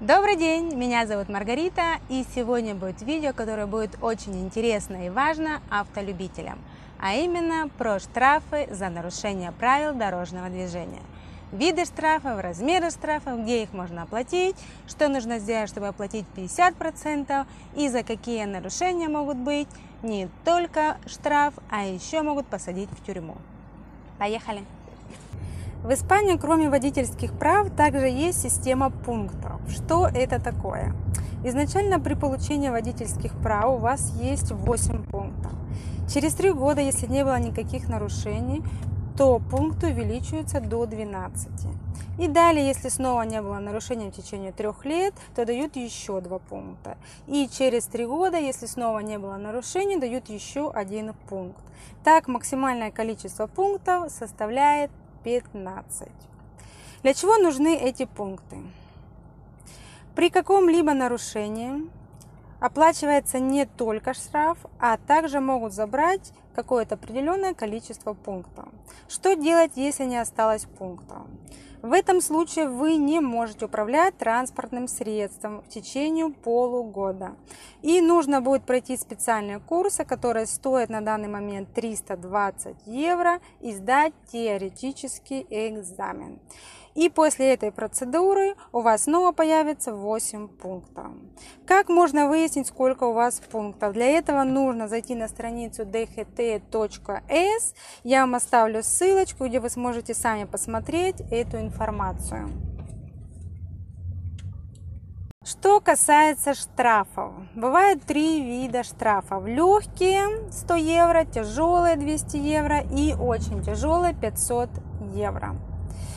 Добрый день, меня зовут Маргарита, и сегодня будет видео, которое будет очень интересно и важно автолюбителям, а именно про штрафы за нарушение правил дорожного движения. Виды штрафов, размеры штрафов, где их можно оплатить, что нужно сделать, чтобы оплатить 50% и за какие нарушения могут быть не только штраф, а еще могут посадить в тюрьму. Поехали! В Испании, кроме водительских прав, также есть система пунктов. Что это такое? Изначально при получении водительских прав у вас есть 8 пунктов. Через 3 года, если не было никаких нарушений, то пункты увеличиваются до 12. И далее, если снова не было нарушений в течение трех лет, то дают еще два пункта. И через три года, если снова не было нарушений, дают еще один пункт. Так максимальное количество пунктов составляет 15. Для чего нужны эти пункты? При каком-либо нарушении оплачивается не только штраф, а также могут забрать какое-то определенное количество пунктов. Что делать, если не осталось пунктов? В этом случае вы не можете управлять транспортным средством в течение полугода. И нужно будет пройти специальные курсы, которые стоят на данный момент 320 евро и сдать теоретический экзамен. И после этой процедуры у вас снова появится 8 пунктов. Как можно выяснить, сколько у вас пунктов? Для этого нужно зайти на страницу dht.s. Я вам оставлю ссылочку, где вы сможете сами посмотреть эту информацию. Что касается штрафов, бывают три вида штрафов. Легкие 100 евро, тяжелые 200 евро и очень тяжелые 500 евро.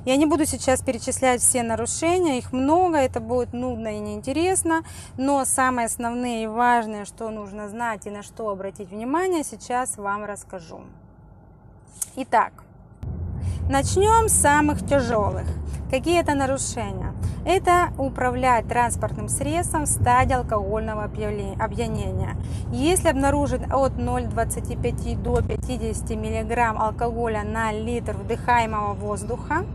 Я не буду сейчас перечислять все нарушения, их много, это будет нудно и неинтересно, но самые основные и важные, что нужно знать и на что обратить внимание, сейчас вам расскажу. Итак, начнем с самых тяжелых. Какие это нарушения? Это управлять транспортным средством в стадии алкогольного опьянения. Если обнаружен от 0,25 до 50 мг алкоголя на литр вдыхаемого воздуха,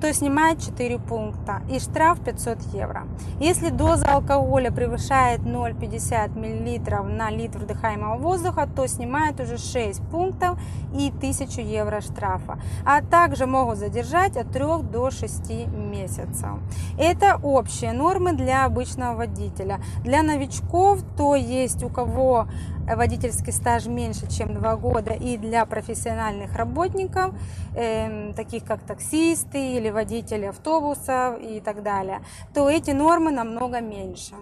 то снимает 4 пункта и штраф 500 евро. Если доза алкоголя превышает 0,50 мл на литр вдыхаемого воздуха, то снимает уже 6 пунктов и 1000 евро штрафа. А также могут задержать от 3 до 6 месяцев. Это общие нормы для обычного водителя. Для новичков, то есть у кого водительский стаж меньше, чем 2 года, и для профессиональных работников, э, таких как таксисты или водители автобусов и так далее, то эти нормы намного меньше.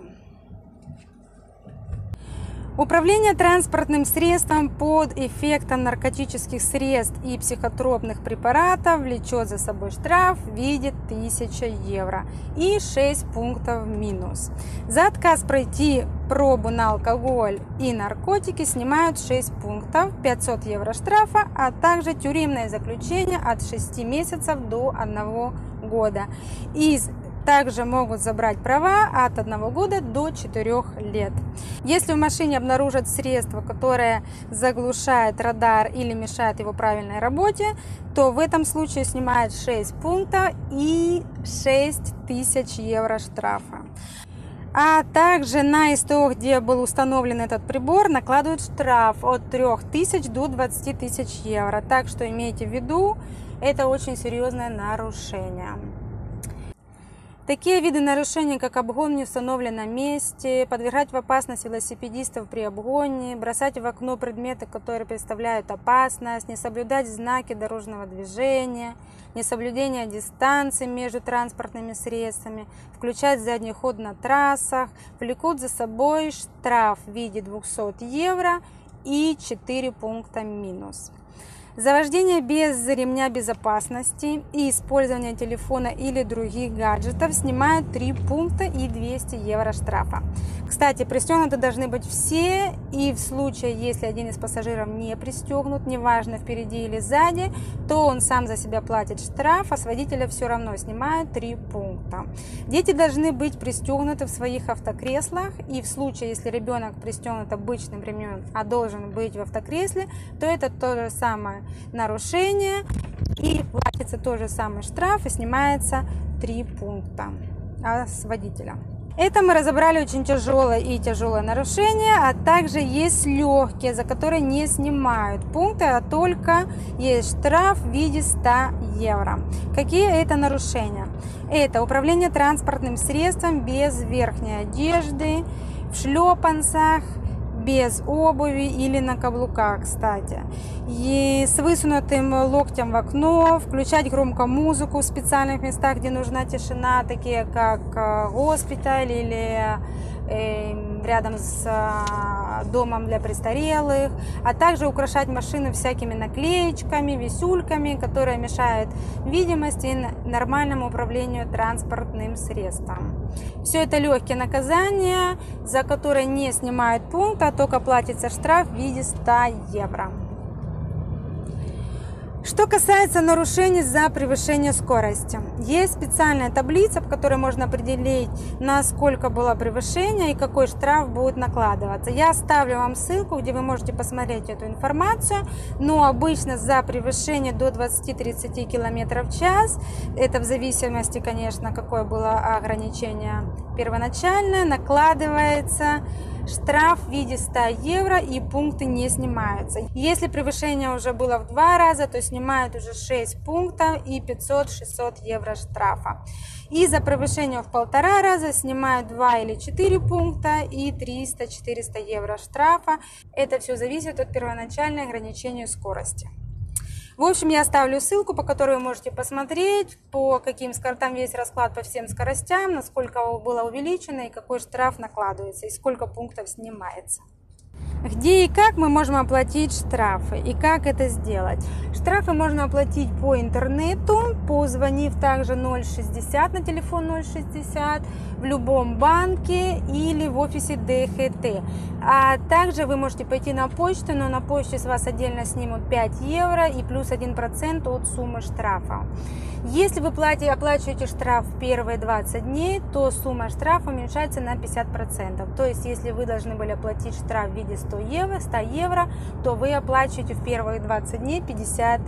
Управление транспортным средством под эффектом наркотических средств и психотропных препаратов влечет за собой штраф в виде 1000 евро и 6 пунктов минус. За отказ пройти пробу на алкоголь и наркотики снимают 6 пунктов, 500 евро штрафа, а также тюремное заключение от 6 месяцев до 1 года. Из также могут забрать права от 1 года до 4 лет. Если в машине обнаружат средство, которое заглушает радар или мешает его правильной работе, то в этом случае снимают 6 пунктов и 6 тысяч евро штрафа. А также на СТО, где был установлен этот прибор, накладывают штраф от 3000 до 20 тысяч евро. Так что имейте в виду, это очень серьезное нарушение. Такие виды нарушений, как обгон в неустановленном месте, подвергать в опасность велосипедистов при обгоне, бросать в окно предметы, которые представляют опасность, не соблюдать знаки дорожного движения, несоблюдение дистанции между транспортными средствами, включать задний ход на трассах, влекут за собой штраф в виде 200 евро и 4 пункта минус. За вождение без ремня безопасности и использование телефона или других гаджетов снимают 3 пункта и 200 евро штрафа. Кстати, пристегнуты должны быть все, и в случае, если один из пассажиров не пристегнут, неважно впереди или сзади, то он сам за себя платит штраф, а с водителя все равно снимают 3 пункта. Дети должны быть пристегнуты в своих автокреслах, и в случае, если ребенок пристегнут обычным ремнем, а должен быть в автокресле, то это то же самое нарушение и платится тот же самый штраф и снимается 3 пункта. а с водителя. Это мы разобрали очень тяжелое и тяжелое нарушение, а также есть легкие, за которые не снимают пункты, а только есть штраф в виде 100 евро. Какие это нарушения? Это управление транспортным средством без верхней одежды, в шлепанцах, без обуви или на каблуках, кстати. И с высунутым локтем в окно, включать громко музыку в специальных местах, где нужна тишина, такие как э, госпиталь или э, рядом с э, домом для престарелых, а также украшать машины всякими наклеечками, висюльками, которые мешают видимости и нормальному управлению транспортным средством. Все это легкие наказания, за которые не снимают пункт, а только платится штраф в виде 100 евро. Что касается нарушений за превышение скорости, есть специальная таблица, по которой можно определить, насколько было превышение и какой штраф будет накладываться. Я оставлю вам ссылку, где вы можете посмотреть эту информацию, но обычно за превышение до 20-30 км в час, это в зависимости, конечно, какое было ограничение первоначальное, накладывается штраф в виде 100 евро и пункты не снимаются. Если превышение уже было в два раза, то снимают уже 6 пунктов и 500-600 евро штрафа. И за превышение в полтора раза снимают 2 или 4 пункта и 300-400 евро штрафа. Это все зависит от первоначальной ограничения скорости. В общем, я оставлю ссылку, по которой вы можете посмотреть, по каким там весь расклад по всем скоростям, насколько было увеличено и какой штраф накладывается, и сколько пунктов снимается. Где и как мы можем оплатить штрафы и как это сделать? Штрафы можно оплатить по интернету, позвонив также 060 на телефон 060 в любом банке или в офисе ДХТ. А также вы можете пойти на почту, но на почте с вас отдельно снимут 5 евро и плюс 1% от суммы штрафа. Если вы платите, оплачиваете штраф в первые 20 дней, то сумма штрафа уменьшается на 50%. То есть, если вы должны были оплатить штраф в виде 100 евро, 100 евро, то вы оплачиваете в первые 20 дней 50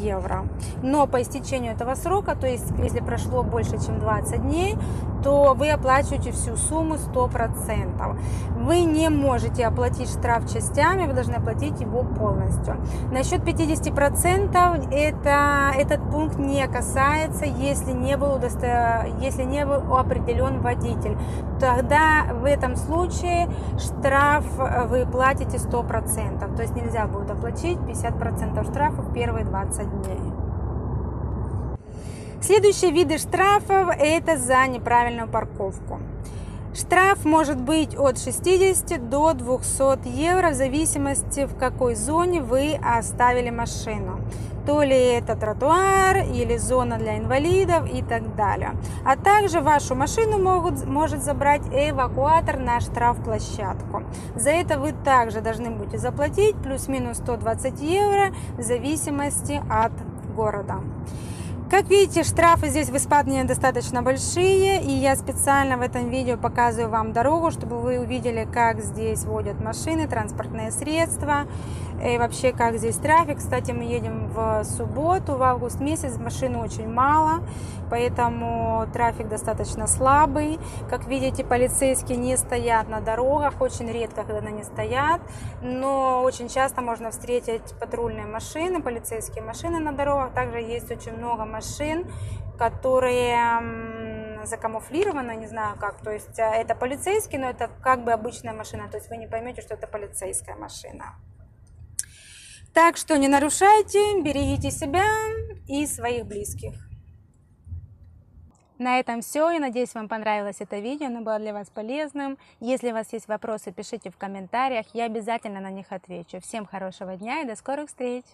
евро. Но по истечению этого срока, то есть если прошло больше, чем 20 дней, то вы оплачиваете всю сумму 100%. Вы не можете оплатить штраф частями, вы должны оплатить его полностью. Насчет 50% это, этот пункт не касается, если не, был удосто... если не был определен водитель. Тогда в этом случае штраф вы платите 100%. То есть нельзя будет оплатить 50% штрафа в первые 20 дней. Следующие виды штрафов – это за неправильную парковку. Штраф может быть от 60 до 200 евро в зависимости, в какой зоне вы оставили машину. То ли это тротуар или зона для инвалидов и так далее. А также вашу машину могут, может забрать эвакуатор на штрафплощадку. За это вы также должны будете заплатить плюс-минус 120 евро в зависимости от города. Как видите, штрафы здесь в Испании достаточно большие, и я специально в этом видео показываю вам дорогу, чтобы вы увидели, как здесь водят машины, транспортные средства, и вообще, как здесь трафик. Кстати, мы едем в субботу, в август месяц, машин очень мало, поэтому трафик достаточно слабый. Как видите, полицейские не стоят на дорогах, очень редко, когда они стоят, но очень часто можно встретить патрульные машины, полицейские машины на дорогах. Также есть очень много машин, которые закамуфлированы, не знаю как, то есть э, это полицейский, но это как бы обычная машина, то есть вы не поймете, что это полицейская машина. Так что не нарушайте, берегите себя и своих близких. На этом все. Я надеюсь, вам понравилось это видео, оно было для вас полезным. Если у вас есть вопросы, пишите в комментариях, я обязательно на них отвечу. Всем хорошего дня и до скорых встреч!